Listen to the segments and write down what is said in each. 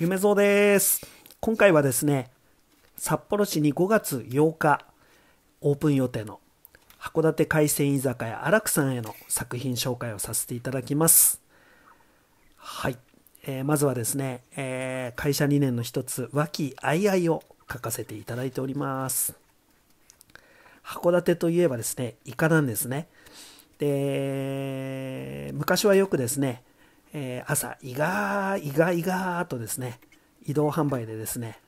夢蔵です。今回はですね、札幌市に5月8日オープン予定の函館海鮮居酒屋荒くさんへの作品紹介をさせていただきます。はい。えーまずはですね、えー会社2年の一つ、和気あいあいを書かせていただいております。函館といえばですね、イカなんですね。で、昔はよくですね、えー朝、イガー、イガイガーとですね、移動販売でですね、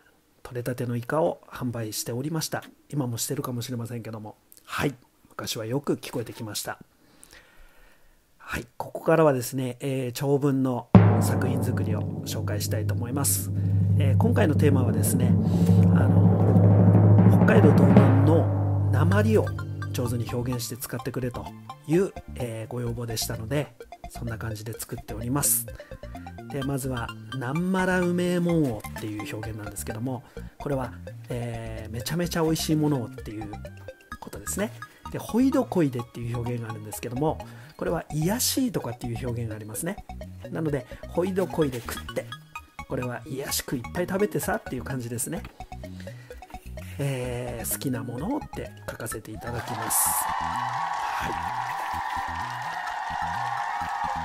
取れたてのイカを販売しておりました。今もしてるかもしれませんけども、はい、昔はよく聞こえてきました。はい、ここからはですね、えー長文の作品作りを紹介したいと思います。えー今回のテーマはですね、あの北海道道南の鉛を上手に表現して使ってくれという、えーご要望でしたので、そんな感じで作っております。でまずは「なんまらうめえもんを」っていう表現なんですけどもこれは、えーめちゃめちゃ美味しいものをっていうことですね。でほいどこいでっていう表現があるんですけどもこれは癒やしいとかっていう表現がありますね。なのでほいどこいで食ってこれは癒やしくいっぱい食べてさっていう感じですね。えー好きなものをって書かせていただきます。はい。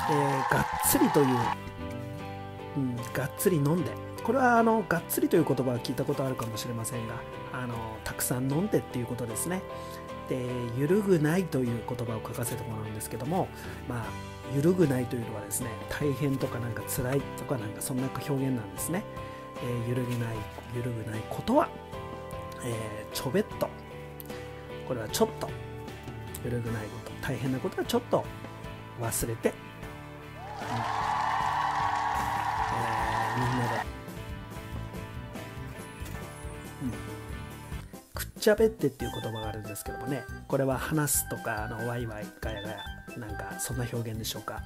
えーがっつりといううん、がっつり飲んで。これはあのがっつりという言葉は聞いたことあるかもしれませんがあのたくさん飲んでっていうことですね。で揺るぐないという言葉を書かせてもらうんですけどもまあ揺るぐないというのはですね大変とかなんか辛いとかなんかそんな表現なんですね、えー揺るぎない揺るぐないことは、えーちょべっと。これはちょっと。揺るぐないこと。大変なことはちょっと。忘れて。えーみんなで、うん、くっちゃべってっていう言葉があるんですけどもね。これは話すとかあのワイワイガヤガヤなんかそんな表現でしょうか。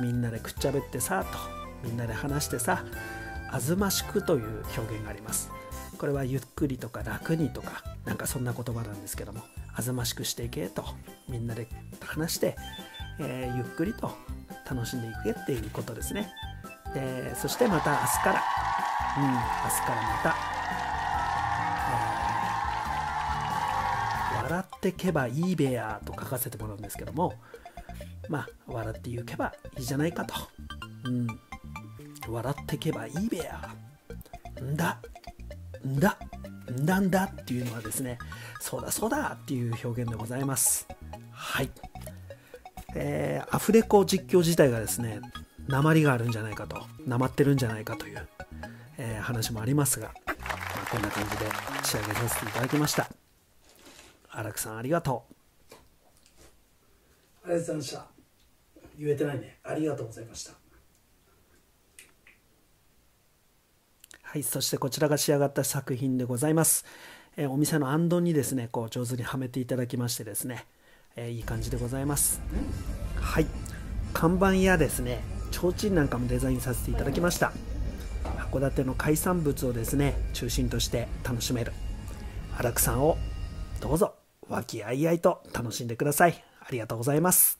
みんなでくっちゃべってさと。みんなで話してさ。あずましくという表現があります。これはゆっくりとか楽にとかなんかそんな言葉なんですけども。あずましくしていけと。みんなで話して、えーゆっくりと楽しんでいけっていうことですね。でそしてまた明日から、うん、明日からまた、えー笑ってけばいいべやと書かせてもらうんですけども。まあ笑ってゆけばいいじゃないかと、うん、笑ってけばいいべや。んだ。んだ。んだんだっていうのはですねそうだそうだっていう表現でございます。はい。えーアフレコ実況自体がですね鉛があるんじゃないかと鉛ってるんじゃないかという、えー話もありますが、まあ、こんな感じで仕上げさせていただきました。荒木さんありがとう。ありがとうございました。言えてないね。ありがとうございました。はいそしてこちらが仕上がった作品でございます、えーお店の行灯にですねこう上手にはめていただきましてですね、えーいい感じでございます。はい。看板やですね提灯なんかもデザインさせていただきました。函館の海産物をですね中心として楽しめる。荒くさんをどうぞ和気あいあいと楽しんでください。ありがとうございます